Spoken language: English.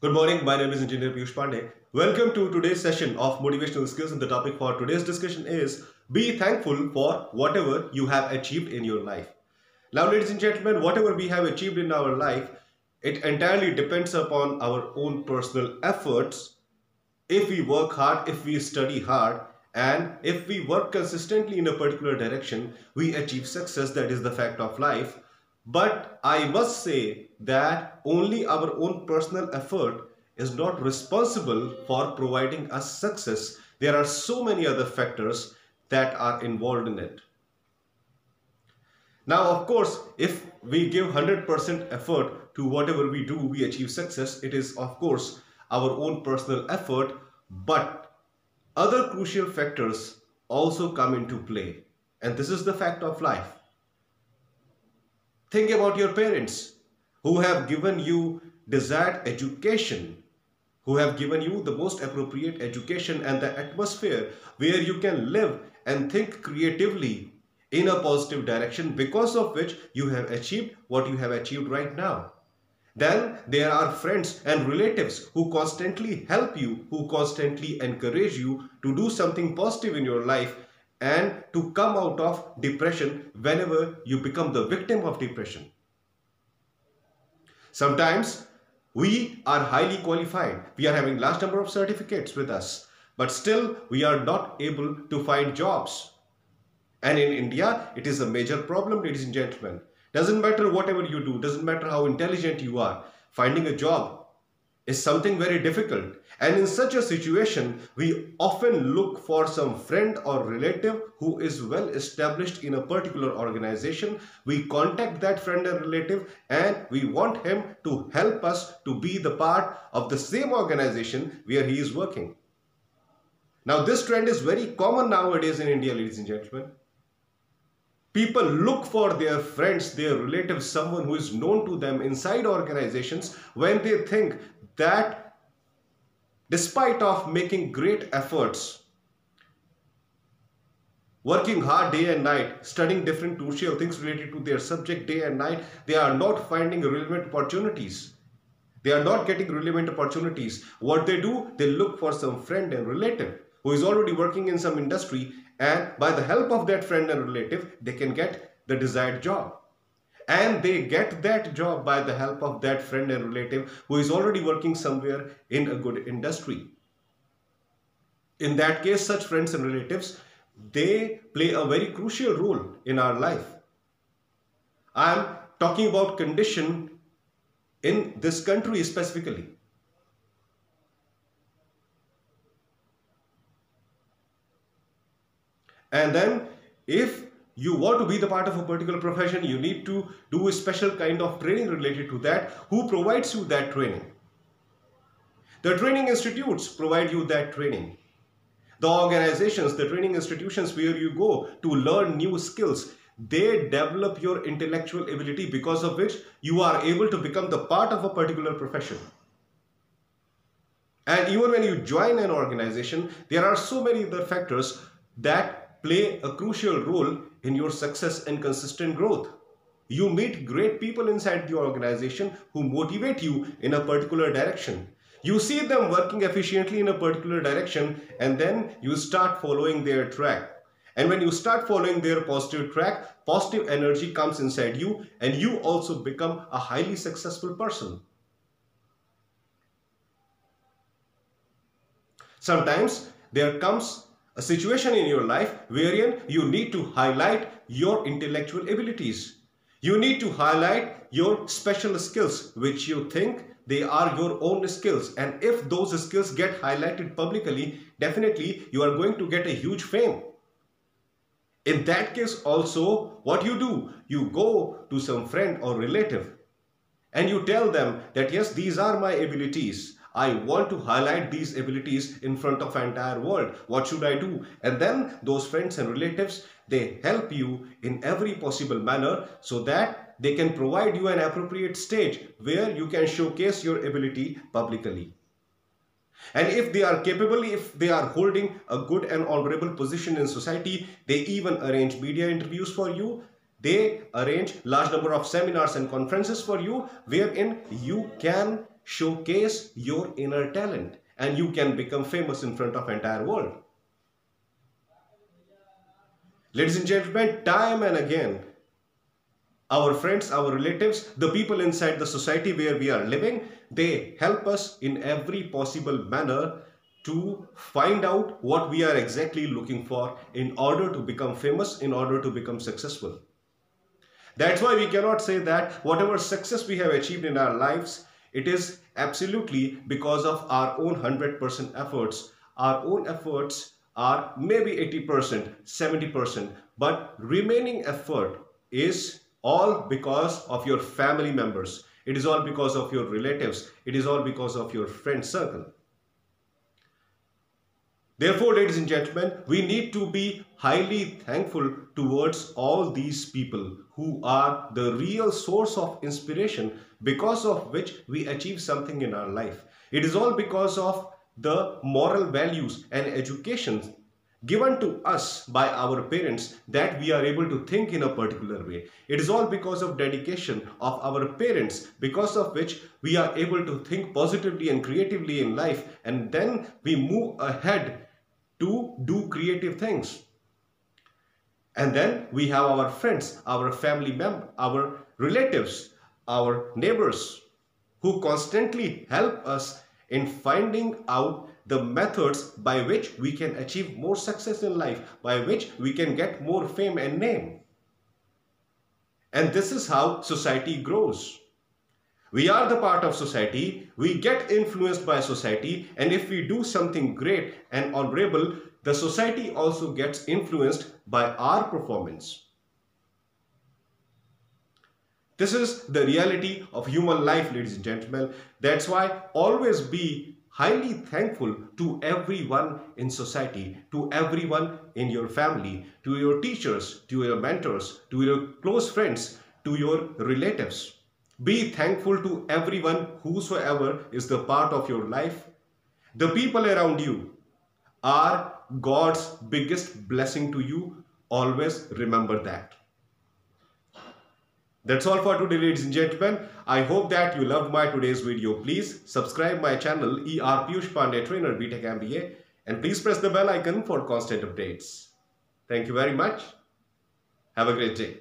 Good morning, my name is Engineer Piyush Pandey. Welcome to today's session of Motivational Skills and the topic for today's discussion is Be thankful for whatever you have achieved in your life. Now ladies and gentlemen, whatever we have achieved in our life, it entirely depends upon our own personal efforts. If we work hard, if we study hard, and if we work consistently in a particular direction, we achieve success. That is the fact of life. But I must say that only our own personal effort is not responsible for providing us success. There are so many other factors that are involved in it. Now, of course, if we give 100% effort to whatever we do, we achieve success. It is, of course, our own personal effort. But other crucial factors also come into play. And this is the fact of life. Think about your parents who have given you desired education, who have given you the most appropriate education and the atmosphere where you can live and think creatively in a positive direction because of which you have achieved what you have achieved right now. Then there are friends and relatives who constantly help you, who constantly encourage you to do something positive in your life and to come out of depression whenever you become the victim of depression. Sometimes we are highly qualified. We are having large number of certificates with us. But still we are not able to find jobs. And in India, it is a major problem, ladies and gentlemen. Doesn't matter whatever you do, doesn't matter how intelligent you are. Finding a job is something very difficult. And in such a situation, we often look for some friend or relative who is well established in a particular organization. We contact that friend or relative and we want him to help us to be the part of the same organization where he is working. Now this trend is very common nowadays in India, ladies and gentlemen. People look for their friends, their relatives, someone who is known to them inside organizations when they think that despite of making great efforts, working hard day and night, studying different crucial things related to their subject day and night, they are not finding relevant opportunities. They are not getting relevant opportunities. What they do, they look for some friend and relative who is already working in some industry and by the help of that friend and relative they can get the desired job and they get that job by the help of that friend and relative who is already working somewhere in a good industry. In that case such friends and relatives they play a very crucial role in our life. I am talking about condition in this country specifically. And then if you want to be the part of a particular profession, you need to do a special kind of training related to that. Who provides you that training? The training institutes provide you that training. The organizations, the training institutions where you go to learn new skills, they develop your intellectual ability because of which you are able to become the part of a particular profession. And even when you join an organization, there are so many other factors that play a crucial role in your success and consistent growth. You meet great people inside the organization who motivate you in a particular direction. You see them working efficiently in a particular direction and then you start following their track. And when you start following their positive track, positive energy comes inside you and you also become a highly successful person. Sometimes there comes a situation in your life wherein you need to highlight your intellectual abilities. You need to highlight your special skills which you think they are your own skills and if those skills get highlighted publicly definitely you are going to get a huge fame. In that case also what you do you go to some friend or relative and you tell them that yes these are my abilities I want to highlight these abilities in front of entire world. What should I do? And then those friends and relatives, they help you in every possible manner so that they can provide you an appropriate stage where you can showcase your ability publicly. And if they are capable, if they are holding a good and honorable position in society, they even arrange media interviews for you. They arrange large number of seminars and conferences for you wherein you can showcase your inner talent and you can become famous in front of entire world. Ladies and gentlemen, time and again, our friends, our relatives, the people inside the society where we are living, they help us in every possible manner to find out what we are exactly looking for in order to become famous, in order to become successful. That's why we cannot say that whatever success we have achieved in our lives, it is absolutely because of our own 100% efforts. Our own efforts are maybe 80%, 70%, but remaining effort is all because of your family members. It is all because of your relatives. It is all because of your friend circle. Therefore, ladies and gentlemen, we need to be highly thankful towards all these people who are the real source of inspiration because of which we achieve something in our life. It is all because of the moral values and education given to us by our parents that we are able to think in a particular way. It is all because of dedication of our parents because of which we are able to think positively and creatively in life and then we move ahead to do creative things. And then we have our friends, our family members, our relatives, our neighbors who constantly help us in finding out the methods by which we can achieve more success in life, by which we can get more fame and name. And this is how society grows. We are the part of society, we get influenced by society and if we do something great and honorable, the society also gets influenced by our performance. This is the reality of human life, ladies and gentlemen. That's why always be highly thankful to everyone in society, to everyone in your family, to your teachers, to your mentors, to your close friends, to your relatives. Be thankful to everyone whosoever is the part of your life. The people around you are God's biggest blessing to you. Always remember that. That's all for today ladies and gentlemen. I hope that you loved my today's video. Please subscribe my channel ER Piyush Pandey Trainer BTech MBA and please press the bell icon for constant updates. Thank you very much. Have a great day.